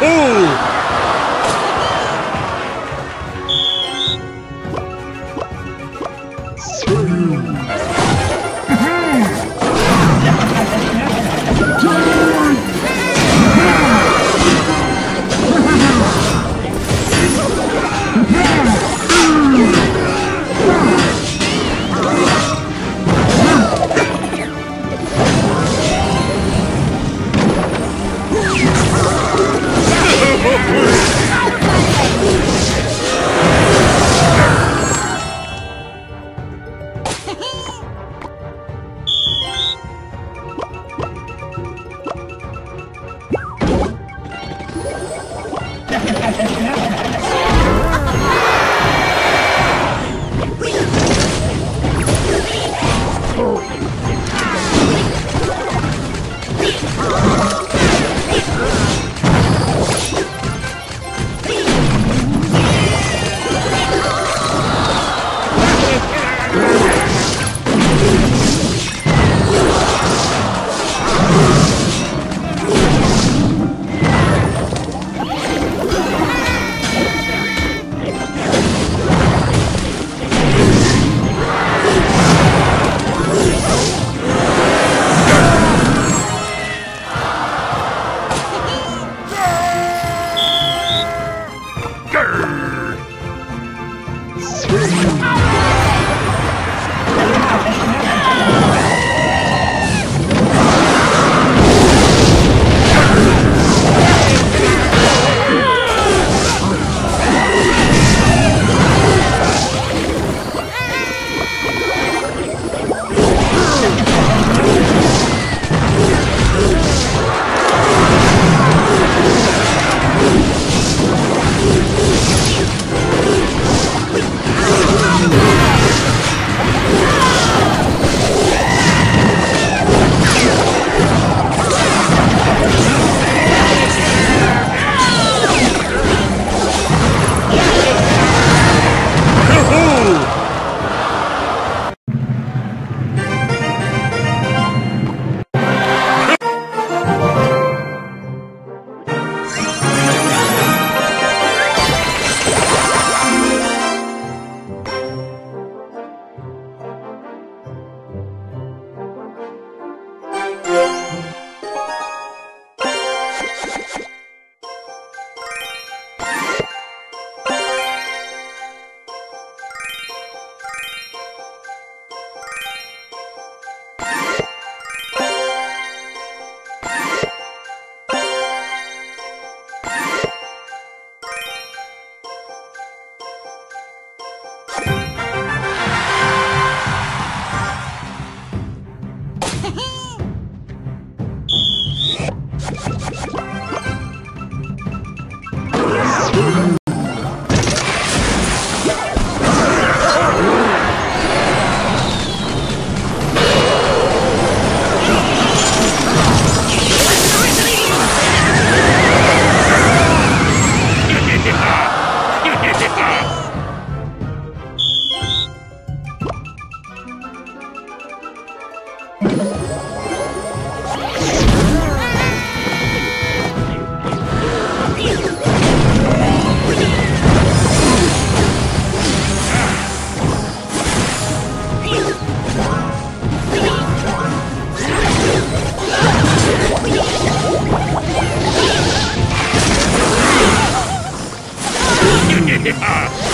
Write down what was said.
Oh! Ah! Yeah!